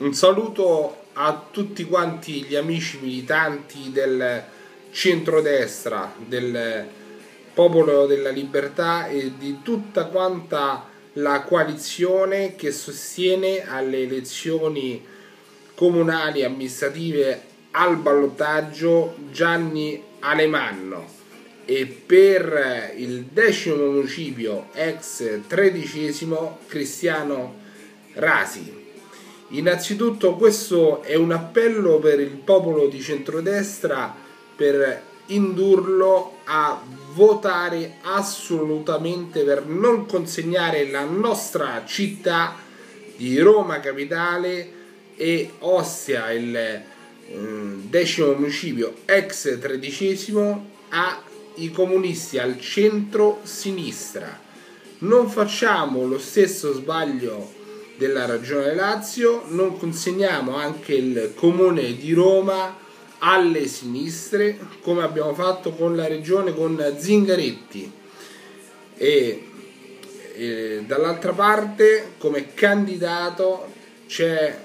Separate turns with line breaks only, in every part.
Un saluto a tutti quanti gli amici militanti del centrodestra, del Popolo della Libertà e di tutta quanta la coalizione che sostiene alle elezioni comunali amministrative al ballottaggio Gianni Alemanno e per il decimo municipio ex tredicesimo Cristiano Rasi. Innanzitutto questo è un appello per il popolo di centrodestra per indurlo a votare assolutamente per non consegnare la nostra città di Roma capitale e Ostia, il eh, decimo municipio ex tredicesimo, ai comunisti al centro-sinistra. Non facciamo lo stesso sbaglio della Regione Lazio, non consegniamo anche il comune di Roma alle sinistre come abbiamo fatto con la regione con Zingaretti. E, e dall'altra parte come candidato c'è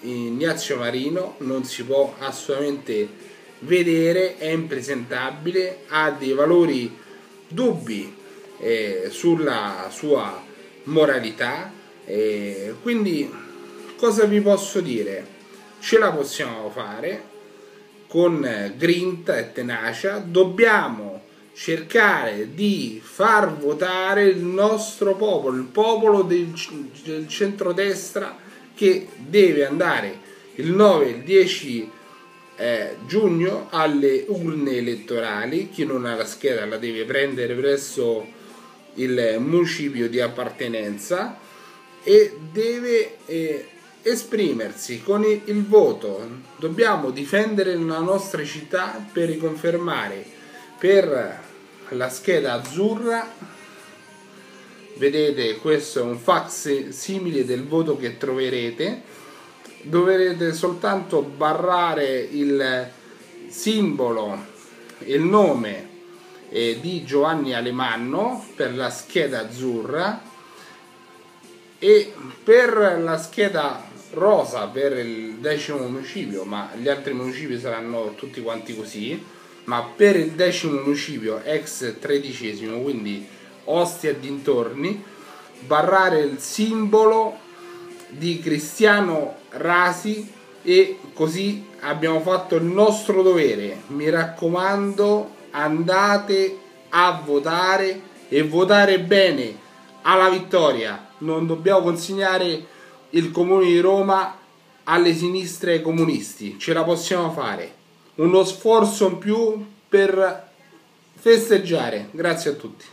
Ignazio Marino. Non si può assolutamente vedere è impresentabile ha dei valori dubbi eh, sulla sua moralità eh, quindi cosa vi posso dire? Ce la possiamo fare con grinta e tenacia. Dobbiamo cercare di far votare il nostro popolo, il popolo del, del centrodestra che deve andare il 9 e il 10 eh, giugno alle urne elettorali, chi non ha la scheda la deve prendere presso il municipio di appartenenza e deve eh, esprimersi con il voto. Dobbiamo difendere la nostra città per riconfermare per la scheda azzurra. Vedete, questo è un fax simile del voto che troverete. Dovrete soltanto barrare il simbolo, il nome eh, di Giovanni Alemanno per la scheda azzurra e per la scheda rosa per il decimo municipio, ma gli altri municipi saranno tutti quanti così, ma per il decimo municipio ex tredicesimo, quindi Ostia e dintorni, barrare il simbolo di Cristiano Rasi e così abbiamo fatto il nostro dovere. Mi raccomando, andate a votare e votare bene alla vittoria. Non dobbiamo consegnare il comune di Roma alle sinistre comunisti. Ce la possiamo fare. Uno sforzo in più per festeggiare. Grazie a tutti.